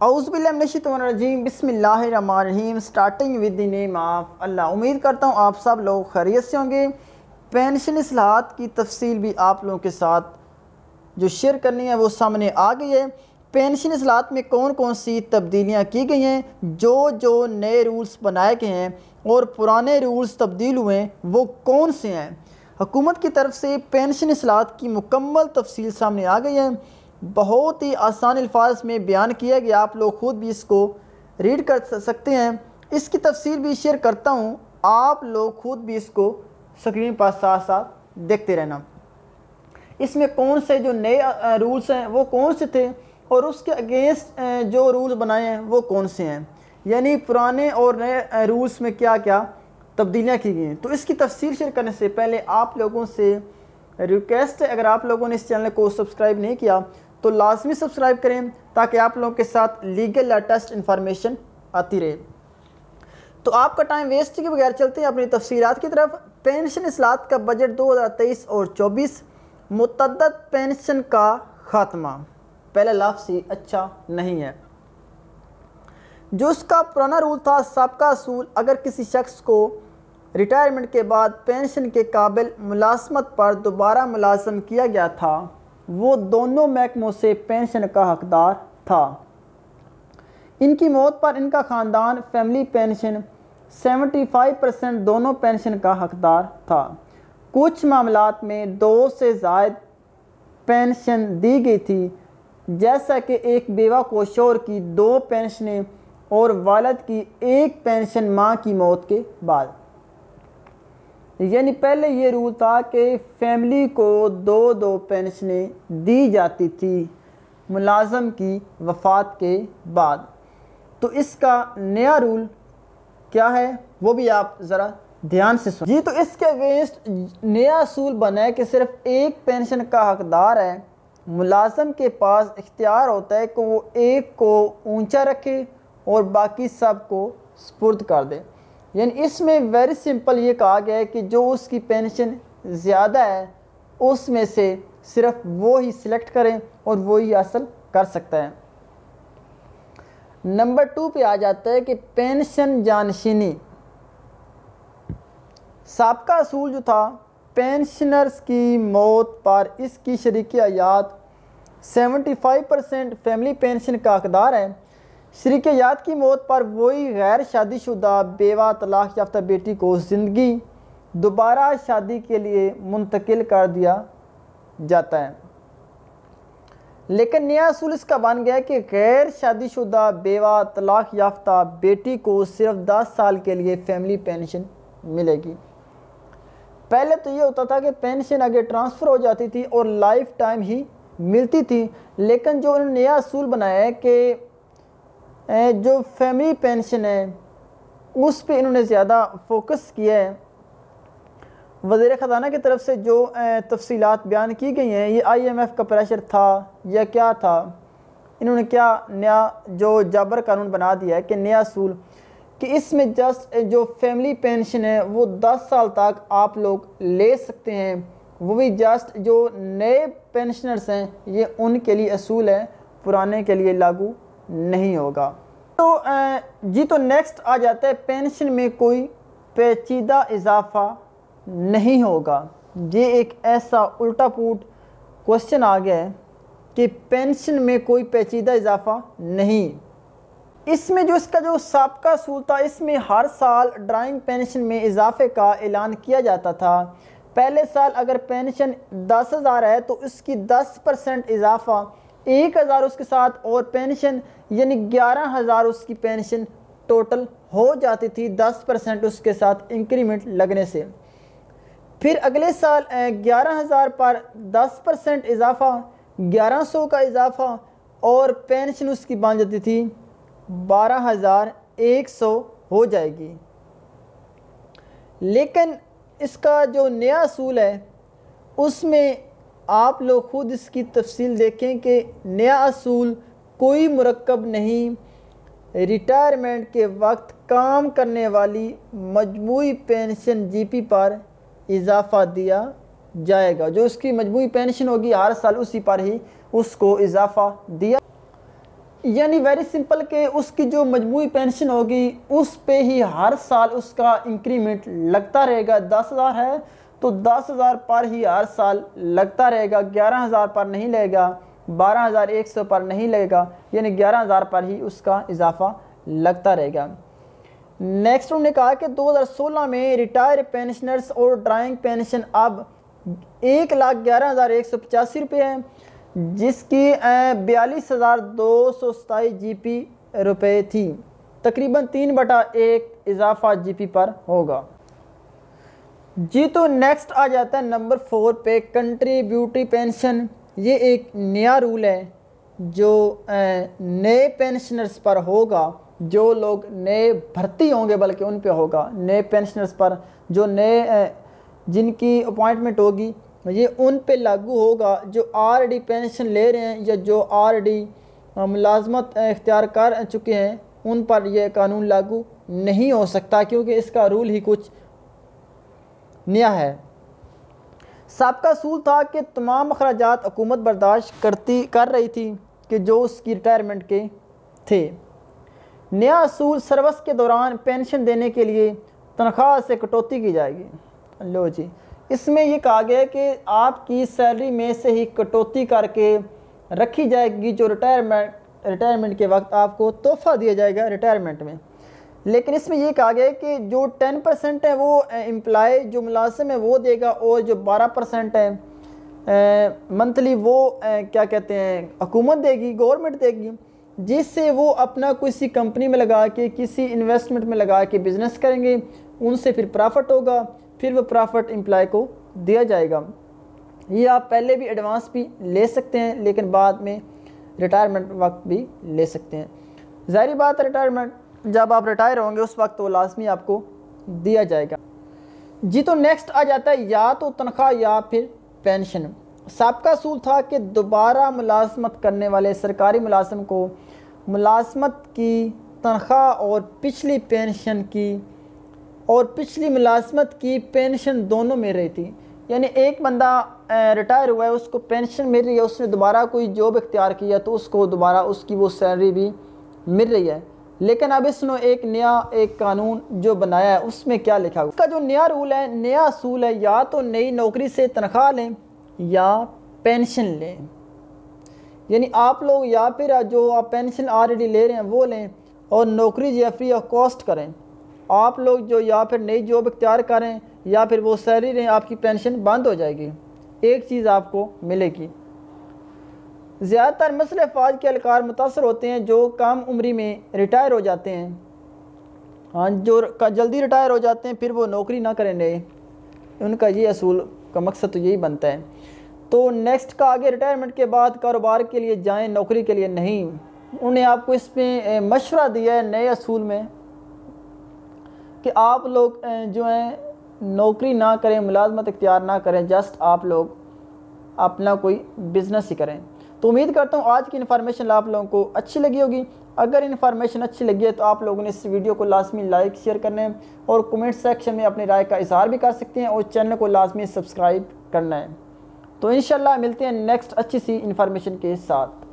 अउज़बिल्लिनशतरजीम बिसमीम starting with the name of Allah. उम्मीद करता हूँ आप सब लोग खैरियत से होंगे। पेंशन असलाहत की तफसील भी आप लोगों के साथ जो शेयर करनी है, वो सामने आ गई है। पेंशन असलाहत में कौन कौन सी तब्दीलियाँ की गई हैं? जो जो नए रूल्स बनाए गए हैं और पुराने रूल्स तब्दील हुए हैं, वो कौन से हैं? हुकूमत की तरफ़ से पेंशन असलाहत की मुकम्मल तफसील सामने आ गई है। बहुत ही आसान अल्फाज में बयान किया गया। आप लोग ख़ुद भी इसको रीड कर सकते हैं। इसकी तफसील भी शेयर करता हूँ। आप लोग खुद भी इसको स्क्रीन पर साथ साथ देखते रहना। इसमें कौन से जो नए रूल्स हैं, वो कौन से थे और उसके अगेंस्ट जो रूल बनाए हैं, वो कौन से हैं? यानी पुराने और नए रूल्स में क्या क्या तब्दीलियाँ की गई हैं? तो इसकी तफसील शेयर करने से पहले आप लोगों से रिक्वेस्ट है। अगर आप लोगों ने इस चैनल को सब्सक्राइब नहीं किया तो लाजमी सब्सक्राइब करें ताकि आप लोगों के साथ लीगल लेटेस्ट इन्फॉर्मेशन आती रहे। तो आपका टाइम वेस्ट के बगैर चलते हैं अपनी तफसीत की तरफ़। पेंशन असलात का बजट 2023 और 24 मुतद पेंशन का ख़ात्मा। पहला लफ्स ही अच्छा नहीं है। जो उसका पुराना रूल था, सबका असूल, अगर किसी शख्स को रिटायरमेंट के बाद पेंशन के काबिल मुलाजमत पर दोबारा मुलाजम किया गया था वो दोनों महकमों से पेंशन का हकदार था। इनकी मौत पर इनका ख़ानदान, फैमिली पेंशन 75 परसेंट दोनों पेंशन का हकदार था। कुछ मामला में दो से जायद पेंशन दी गई थी, जैसा कि एक बेवा को शोर की दो पेंशनें और वालद की एक पेंशन माँ की मौत के बाद। यानी पहले ये रूल था कि फैमिली को दो दो पेंशनें दी जाती थी मुलाजम की वफ़ात के बाद। तो इसका नया रूल क्या है, वो भी आप ज़रा ध्यान से सुन जी तो इसके अगेंस्ट नया असूल बना है कि सिर्फ़ एक पेंशन का हकदार है, मुलाजम के पास इख्तियार होता है कि वो एक को ऊँचा रखे और बाकी सबको स्पुर्द कर दे। यानी इसमें वेरी सिंपल ये कहा गया है कि जो उसकी पेंशन ज़्यादा है, उसमें से सिर्फ़ वो ही सिलेक्ट करें और वो ही हासिल कर सकता है। नंबर टू पे आ जाता है कि पेंशन जानशीनी। सबका असूल जो था पेंशनर्स की मौत पर इसकी शरीक आयात 75 परसेंट फैमिली पेंशन का हकदार है। शरीक याद की मौत पर वही गैर शादीशुदा बेवा तलाक याफ्ता बेटी को ज़िंदगी दोबारा शादी के लिए मुंतकिल कर दिया जाता है। लेकिन नया असूल इसका बन गया कि गैर शादीशुदा बेवा तलाक याफ्ता बेटी को सिर्फ़ 10 साल के लिए फैमिली पेंशन मिलेगी। पहले तो ये होता था कि पेंशन आगे ट्रांसफ़र हो जाती थी और लाइफ टाइम ही मिलती थी, लेकिन जो उन्होंने नया असूल बनाया है कि जो फैमिली पेंशन है, उस पर इन्होंने ज़्यादा फोकस किया है। वज़ी ख़जाना की तरफ़ से जो तफसीलात बयान की गई हैं, ये आई एम एफ़ का प्रेशर था या क्या था? इन्होंने क्या नया, जो जाबर कानून बना दिया है कि नया असूल, कि इसमें जस्ट जो फैमिली पेंशन है, वो 10 साल तक आप लोग ले सकते हैं। वो भी जस्ट जो नए पेंशनर्स हैं, ये उनके लिए असूल है, पुराने के लिए लागू नहीं होगा। तो जी तो नेक्स्ट आ जाता है पेंशन में कोई पेचीदा इजाफा नहीं होगा। ये एक ऐसा उल्टा पुट क्वेश्चन आ गया है कि पेंशन में कोई पेचीदा इजाफा नहीं। इसमें जो इसका जो सबका सूल था, इसमें हर साल ड्राइंग पेंशन में इजाफे का ऐलान किया जाता था। पहले साल अगर पेंशन दस हज़ार है तो उसकी दस परसेंट इजाफा एक हज़ार उसके साथ और पेंशन, यानी ग्यारह हज़ार उसकी पेंशन टोटल हो जाती थी दस परसेंट उसके साथ इंक्रीमेंट लगने से। फिर अगले साल ग्यारह हज़ार पर दस परसेंट इजाफा, ग्यारह सौ का इजाफा और पेंशन उसकी बन जाती थी बारह हज़ार एक सौ हो जाएगी। लेकिन इसका जो नया असूल है, उसमें आप लोग ख़ुद इसकी तफसील देखें कि नया असूल कोई मरकब नहीं। रिटायरमेंट के वक्त काम करने वाली मजमू पेंशन जीपी पर इजाफ़ा दिया जाएगा। जो उसकी मजमू पेंशन होगी, हर साल उसी पर ही उसको इजाफ़ा दिया। यानी वेरी सिंपल के उसकी जो मजमू पेंशन होगी, उस पे ही हर साल उसका इंक्रीमेंट लगता रहेगा। दस हज़ार है तो दस हज़ार पर ही हर साल लगता रहेगा, ग्यारह हज़ार पर नहीं लगेगा, बारह हज़ार एक सौ पर नहीं लगेगा, यानी ग्यारह हज़ार पर ही उसका इजाफा लगता रहेगा। नेक्स्ट उन्होंने कहा कि 2016 में रिटायर पेंशनर्स और ड्राइंग पेंशन अब एक लाख ग्यारह हज़ार एक सौ पचासी रुपये है, जिसकी बयालीस हज़ार दो सौ सताईस जी पी रुपये थी। तकरीबन तीन बटा एक इजाफा जी पी पर होगा। जी तो नेक्स्ट आ जाता है नंबर फोर पे कंट्रीब्यूटरी पेंशन ये एक नया रूल है जो नए पेंशनर्स पर होगा, जो लोग नए भर्ती होंगे बल्कि उन पे होगा, नए पेंशनर्स पर, जो नए जिनकी अपॉइंटमेंट होगी, ये उन पे लागू होगा जो आरडी पेंशन ले रहे हैं या जो आरडी मुलाजमत इख्तियार कर चुके हैं, उन पर यह कानून लागू नहीं हो सकता क्योंकि इसका रूल ही कुछ नया है। सबका असूल था कि तमाम अखराज हुकूमत बर्दाश्त करती, कर रही थी कि जो उसकी रिटायरमेंट के थे। नया असूल सर्वस के दौरान पेंशन देने के लिए तनख्वाह से कटौती की जाएगी। लो जी, इसमें यह कहा गया कि आपकी सैलरी में से ही कटौती करके रखी जाएगी जो रिटायरमेंट रिटायरमेंट के वक्त आपको तोहफ़ा दिया जाएगा रिटायरमेंट में। लेकिन इसमें ये कहा गया कि जो टेन परसेंट है वो एम्प्लॉय जो मुलाजिम है वो देगा और जो बारह परसेंट है मंथली वो आ, क्या कहते हैं हुकूमत देगी गवर्नमेंट देगी जिससे वो अपना किसी कंपनी में लगा के किसी इन्वेस्टमेंट में लगा के बिज़नेस करेंगे उनसे फिर प्रॉफिट होगा फिर वो प्रॉफिट एम्प्लॉय को दिया जाएगा। ये आप पहले भी एडवांस भी ले सकते हैं लेकिन बाद में रिटायरमेंट वक्त भी ले सकते हैं। ज़ाहरी बात रिटायरमेंट जब आप रिटायर होंगे, उस वक्त वो लाजमी आपको दिया जाएगा। जी तो नेक्स्ट आ जाता है, या तो तनख्वाह या फिर पेंशन सबका असूल था कि दोबारा मुलाजमत करने वाले सरकारी मुलाजम को मुलाजमत की तनख्वाह और पिछली पेंशन की और पिछली मुलाजमत की पेंशन दोनों मिल रही थी। यानी एक बंदा रिटायर हुआ है, उसको पेंशन मिल रही है, उसने दोबारा कोई जॉब इख्तियार किया तो उसको दोबारा उसकी वो सैलरी भी मिल रही है। लेकिन अब इसने एक नया, एक कानून जो बनाया है, उसमें क्या लिखा है? उसका जो नया रूल है, नया असूल है, या तो नई नौकरी से तनख्वाह लें, या पेंशन लें। यानी आप लोग या फिर जो आप पेंशन ऑलरेडी ले रहे हैं, वो लें और नौकरी जो फ्री ऑफ़ कॉस्ट करें। आप लोग जो या फिर नई जॉब इख्तियार करें, या फिर वो सैलरी लें, आपकी पेंशन बंद हो जाएगी। एक चीज़ आपको मिलेगी। ज़्यादातर मसल फ़ाज के अलकार मुतासर होते हैं, जो कम उम्री में रिटायर हो जाते हैं। हाँ जो जल्दी रिटायर हो जाते हैं, फिर वो नौकरी ना करें नए उनका ये असूल, का मकसद तो यही बनता है। तो नेक्स्ट का आगे रिटायरमेंट के बाद कारोबार के लिए जाएँ, नौकरी के लिए नहीं। उन्हें आपको इसमें मशवरा दिया है नए असूल में, कि आप लोग जो हैं, नौकरी ना करें, मुलाजमत इख्तियार ना करें जस्ट आप लोग अपना कोई बिज़नेस ही करें। तो उम्मीद करता हूँ आज की इन्फॉर्मेशन आप लोगों को अच्छी लगी होगी। अगर इन्फॉर्मेशन अच्छी लगी है तो आप लोगों ने इस वीडियो को लाजमी लाइक शेयर करना है और कमेंट सेक्शन में अपनी राय का इजहार भी कर सकते हैं और चैनल को लाजमी सब्सक्राइब करना है। तो इन मिलते हैं नेक्स्ट अच्छी सी इन्फॉर्मेशन के साथ।